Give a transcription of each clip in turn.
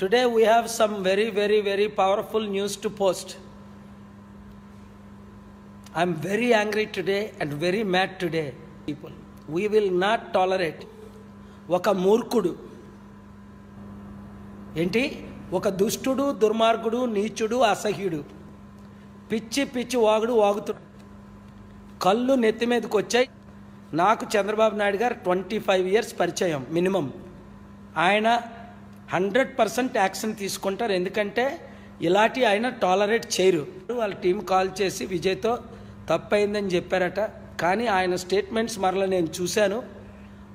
Today we have some very very very powerful news to post I'm very angry today and very mad today people we will not tolerate ఒక మూర్ఖుడు. ఏంటి? ఒక దుష్టుడు దుర్మార్గుడు నీచుడు అసహ్యుడు. పిచ్చి పిచ్చి వాగుడు వాగుతుడు కళ్ళు నెత్తి మీదకి వచ్చాయి. నాకు చంద్రబాబు నాయుడు గారు ట్వంటీ ఫైవ్ ఇయర్స్ పరిచయం మినిమం. ఆయన హండ్రెడ్ పర్సెంట్ యాక్షన్ తీసుకుంటారు. ఎందుకంటే ఇలాంటి ఆయన టాలరేట్ చేయరు. వాళ్ళ టీం కాల్ చేసి విజయ్తో తప్పైందని చెప్పారట. కానీ ఆయన స్టేట్మెంట్స్ మరలా నేను చూశాను.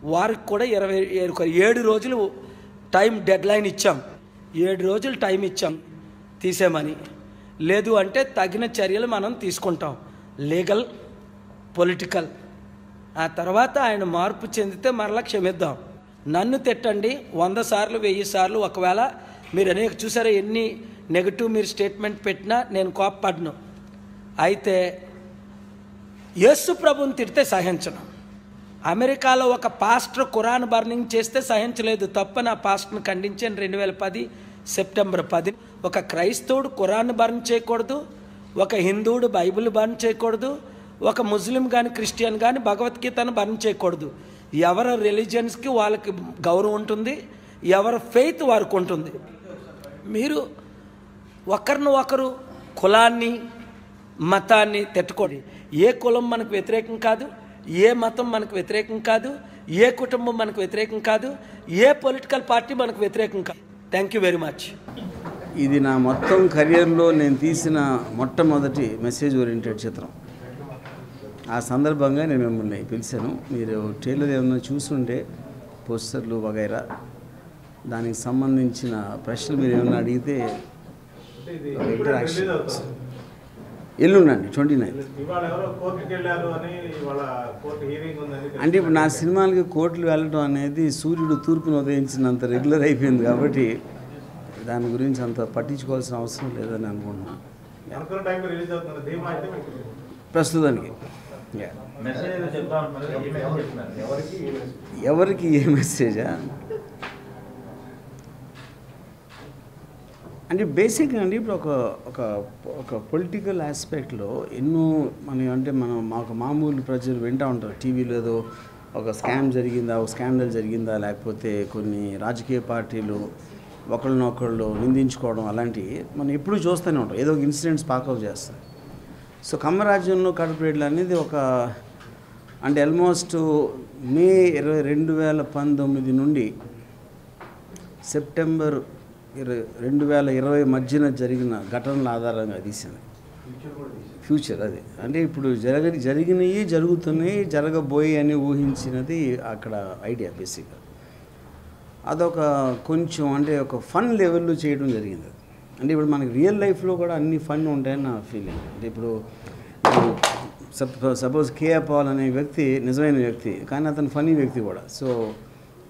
వారికి కూడా ఇరవై ఒక ఏడు రోజులు టైం డెడ్ లైన్ ఇచ్చాం. ఏడు రోజులు టైం ఇచ్చాం తీసేమని. లేదు అంటే తగిన చర్యలు మనం తీసుకుంటాం. Legal political. ఆ తర్వాత ఆయన మార్పు చెందితే మరలా క్షమిద్దాం. నన్ను తిట్టండి వంద సార్లు వెయ్యి సార్లు ఒకవేళ మీరు అనేక చూసారా ఎన్ని నెగటివ్ మీరు స్టేట్మెంట్ పెట్టినా నేను కోప్పడను. అయితే యేసు ప్రభుని తిడితే సహించను. అమెరికాలో ఒక పాస్టర్ ఖురాన్ బర్నింగ్ చేస్తే సహించలేదు. తప్పని ఆ పాస్టర్ని ఖండించాను రెండు వేల పది సెప్టెంబర్ పది. ఒక క్రైస్తవుడు ఖురాన్ బర్న్ చేయకూడదు ఒక హిందువుడు బైబిల్ బర్న్ చేయకూడదు ఒక ముస్లిం కానీ క్రిస్టియన్ కానీ భగవద్గీతను బర్న్ చేయకూడదు. ఎవరి రిలీజియన్స్కి వాళ్ళకి గౌరవం ఉంటుంది ఎవరి ఫెయిత్ వారికి ఉంటుంది. మీరు ఒకరిని ఒకరు కులాన్ని మతాన్ని తిట్టుకోండి. ఏ కులం మనకు వ్యతిరేకం కాదు ఏ మతం మనకు వ్యతిరేకం కాదు ఏ కుటుంబం మనకు వ్యతిరేకం కాదు ఏ పొలిటికల్ పార్టీ మనకు వ్యతిరేకం కాదు. థ్యాంక్ యూ వెరీ మచ్ ఇది నా మొత్తం కెరియర్లో నేను తీసిన మొట్టమొదటి మెసేజ్ ఓరియంటెడ్ చిత్రం. ఆ సందర్భంగా నేను మిమ్మల్ని పిలిచాను. మీరు ట్రైలర్ ఏమైనా చూసుంటే పోస్టర్లు వగైరా. దానికి సంబంధించిన ప్రశ్నలు మీరు ఏమైనా అడిగితే ఇంటరాక్షన్ ఎల్లుండండి ట్వంటీ నైన్. అంటే ఇప్పుడు నా సినిమాలకి కోర్టులు వెళ్ళడం అనేది సూర్యుడు తూర్పును ఉదయించినంత రెగ్యులర్ అయిపోయింది కాబట్టి దాని గురించి అంత పట్టించుకోవాల్సిన అవసరం లేదని అనుకుంటున్నాను. ప్రస్తుతానికి. ఎవరికి ఏ ఎవరికి ఏ మెసేజా అంటే బేసిక్గా అండి ఇప్పుడు ఒక ఒక ఒక పొలిటికల్ ఆస్పెక్ట్లో ఎన్నో మన అంటే మనం మాకు మామూలు ప్రజలు వింటూ ఉంటారు. టీవీలో ఏదో ఒక స్కామ్ జరిగిందా ఒక స్కాండల్ జరిగిందా లేకపోతే కొన్ని రాజకీయ పార్టీలు ఒకళ్ళనొకళ్ళు నిందించుకోవడం అలాంటివి మనం ఎప్పుడూ చూస్తూనే ఉంటాం. ఏదో ఒక ఇన్సిడెంట్స్ పాకౌట్ చేస్తాయి. సో కమ్మరాజ్యంలో కడపరేట్లు అనేది ఒక అంటే ఆల్మోస్ట్ మే ఇరవై రెండు వేల పంతొమ్మిది నుండి సెప్టెంబర్ ఇరవై రెండు వేల ఇరవై మధ్యన జరిగిన ఘటనల ఆధారంగా తీసింది. ఫ్యూచర్ అది. అంటే ఇప్పుడు జరగ జరిగినవి జరుగుతున్నాయి జరగబోయి అని ఊహించినది అక్కడ ఐడియా బేసిక్గా అదొక కొంచెం అంటే ఒక ఫన్ లెవెల్లో చేయడం జరిగింది. అంటే ఇప్పుడు మనకి రియల్ లైఫ్లో కూడా అన్ని ఫన్ ఉంటాయని నా ఫీలింగ్ అంటే ఇప్పుడు సపోజ్ కేఏ పాల్ అనే వ్యక్తి నిజమైన వ్యక్తి కానీ అతను ఫనీ వ్యక్తి కూడా. సో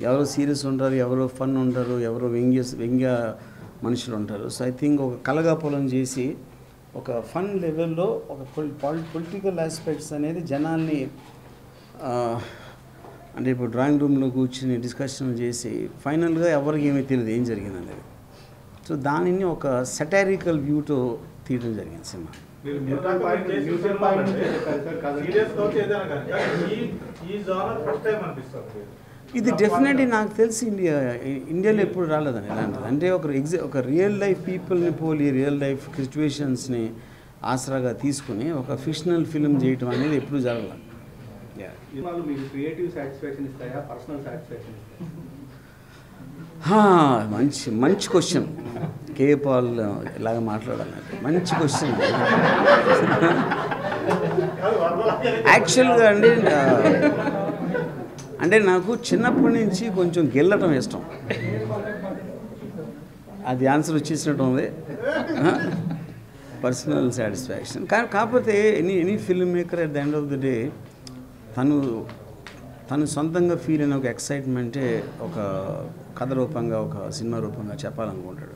ఎవరో సీరియస్ ఉంటారు ఎవరో ఫన్ ఉంటారు ఎవరో వ్యంగ్య వ్యంగ్య మనుషులు ఉంటారు. సో ఐ థింక్ ఒక కలగాపులం చేసి ఒక ఫన్ లెవెల్లో ఒక పొలిటికల్ ఆస్పెక్ట్స్ అనేది జనాల్ని అంటే ఇప్పుడు డ్రాయింగ్ రూమ్లో కూర్చుని డిస్కషన్ చేసి ఫైనల్గా ఎవరికి ఏమీ తెలియదు ఏం జరిగింది అనేది సో దానిని ఒక సెటారికల్ వ్యూతో తీయడం జరిగింది సినిమా. మీరు న్యూట్రల్ పాయింట్ చేసి సినిమా అంటే సీరియస్గా ఏదైనా కానీ కానీ ఈ ఈ జోనర్ ఫస్ట్ టైం అనిపిస్తుంది ఇది డెఫినెట్లీ నాకు తెలిసి ఇండియా ఇండియాలో ఎప్పుడు రాలేదని ఇలాంటిది. అంటే ఒక ఎగ్జా ఒక రియల్ లైఫ్ పీపుల్ని పోలి రియల్ లైఫ్ సిచ్యువేషన్స్ని ఆసరాగా తీసుకుని ఒక ఫిక్షనల్ ఫిల్మ్ చేయటం అనేది ఎప్పుడు జరగలేదు. Yeah. సినిమాలు మీకు క్రియేటివ్ సాటిస్ఫాక్షన్ ఇస్తాయా? పర్సనల్ సాటిస్ఫాక్షన్ ఇస్తాయా? హా, మంచి మంచి క్వశ్చన్ కే పాల్ ఇలాగ మాట్లాడాలంటే మంచి క్వశ్చన్ యాక్చువల్గా అండి అంటే నాకు చిన్నప్పటి నుంచి కొంచెం గెల్లటం ఇష్టం. అది ఆన్సర్ వచ్చేసినట్టు ఉంది. పర్సనల్ సాటిస్ఫాక్షన్ కానీ కాకపోతే any any film maker at the end of the day తను తను సొంతంగా ఫీల్ అయిన ఒక ఎక్సైట్మెంటే ఒక కథ రూపంగా ఒక సినిమా రూపంగా చెప్పాలనుకుంటాడు.